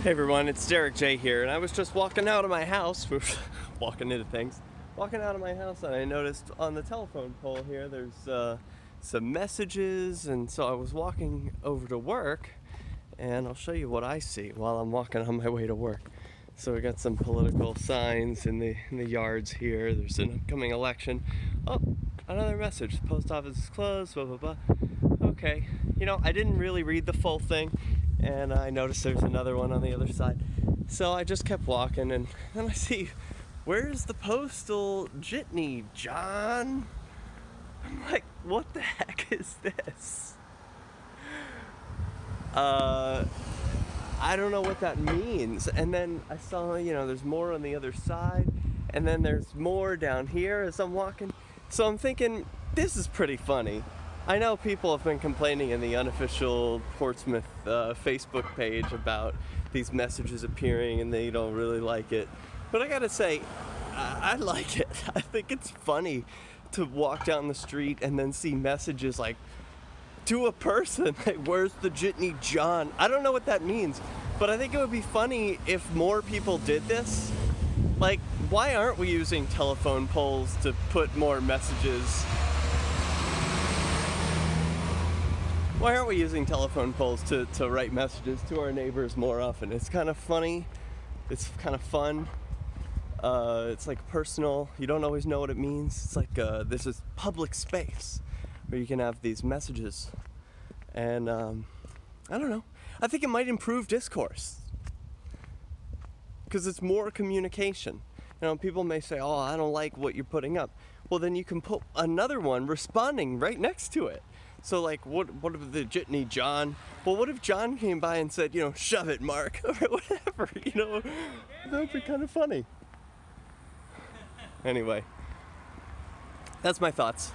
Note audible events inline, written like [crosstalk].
Hey everyone, it's Derrick J here, and I was just walking out of my house, [laughs] walking into things, walking out of my house, and I noticed on the telephone pole here there's uh, some messages, and so I was walking over to work, and I'll show you what I see while I'm walking on my way to work. So we got some political signs in the in the yards here. There's an upcoming election. Oh, another message. The post office is closed. Blah blah blah. Okay, you know I didn't really read the full thing and I noticed there's another one on the other side. So I just kept walking, and [laughs] then I see, where's the postal jitney, John? I'm like, what the heck [laughs] is this? Uh, I don't know what that means. And then I saw, you know, there's more on the other side, and then there's more down here as I'm walking. So I'm thinking, this is pretty funny. I know people have been complaining in the unofficial Portsmouth uh, Facebook page about these messages appearing and they don't really like it. But I gotta say, I, I like it. [laughs] I think it's funny to walk down the street and then see messages like, to a person, [laughs] like, where's the jitney John? I don't know what that means, but I think it would be funny if more people did this. Like, why aren't we using telephone poles to put more messages why aren't we using telephone poles to, to write messages to our neighbors more often? It's kind of funny, it's kind of fun, uh, it's like personal. You don't always know what it means. It's like uh, this is public space where you can have these messages, and um, I don't know. I think it might improve discourse because it's more communication. You know, people may say, "Oh, I don't like what you're putting up." Well, then you can put another one responding right next to it. So like, what what if the jitney John? Well, what if John came by and said, you know, shove it, Mark, [laughs] or whatever? You know, that would be kind of funny. Anyway, that's my thoughts.